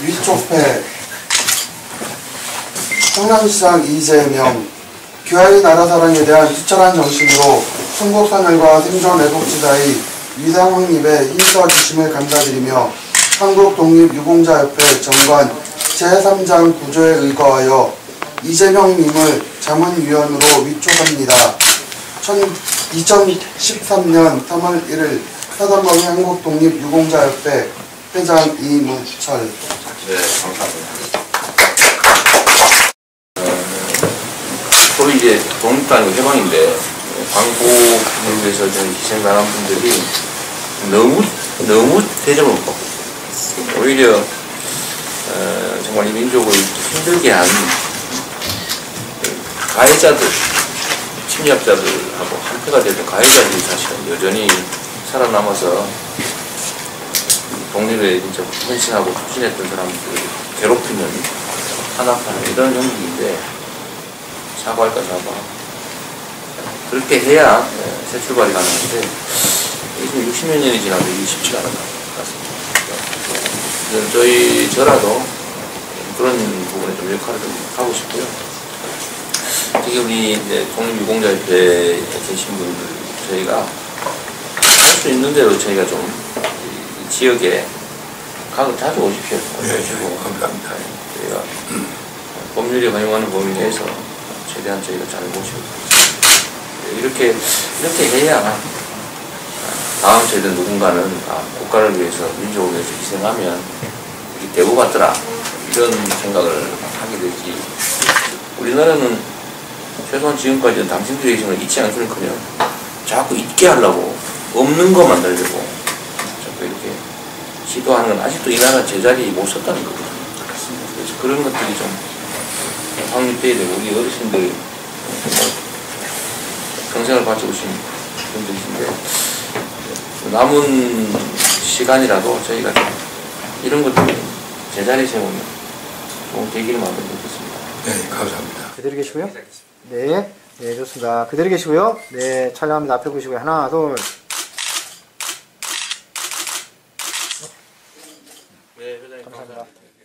위촉패 성남시장 이재명 귀하의 나라 사랑에 대한 투철한 정신으로 순국하늘과 생존 애국지사의 위상 확립에 힘써 주심을 감사드리며 한국독립유공자협회 정관 제3장 구조에 의거하여 이재명님을 자문위원으로 위촉합니다. 2013년 3월 1일 사단법인 한국독립유공자협회 회장 이문철 네, 감사합니다. 또 이제 독립도 아니고 해방인데 광고를 위해서 저희 희생당한 분들이 너무 너무 대접을 못 받고 있어요. 오히려 어, 정말 이 민족을 힘들게 한 가해자들, 침략자들하고 한패가 되던 가해자들이 사실은 여전히 살아남아서 독립에 진짜 헌신하고 추진했던 사람들을 괴롭히는 탄압하는 이런 형식인데 사과할까 사과 그렇게 해야 예, 새 출발이 가능한데 지금 60여 년이 지나도 이게 쉽지가 않은 것 같습니다. 저희 저라도 그런 부분에 좀 역할을 좀 하고 싶고요. 특히 우리 독립유공자협회에 계신 분들 저희가 할 수 있는 대로 저희가 좀이 지역에 가서 자주 오십시오. 네, 네, 오시고 감사합니다. 저희가 법률이 허용하는 범위 내에서 최대한 저희가 잘 모시고 이렇게 이렇게 해야 다음 세대 누군가는 아, 국가를 위해서 민족을 위해서 희생하면 우리 대우 받더라 이런 생각을 하게 되지 우리나라는 최소한 지금까지는 당신들의 희생을 잊지 않기는커녕 자꾸 잊게 하려고 없는 거 만들려고 시도하는 건 아직도 이 나라 제자리 못 섰다는 거거든요. 그래서 그런 것들이 좀 확립돼야 되고 우리 어르신들 평생을 바쳐오신 분들이신데 남은 시간이라도 저희가 좀 이런 것들 제자리 세우면 좋은 계기를 만들면 좋겠습니다. 네, 감사합니다. 그대로 계시고요. 네. 네, 좋습니다. 그대로 계시고요. 네, 촬영합니다. 앞에 보시고요. 하나, 둘, 谢谢。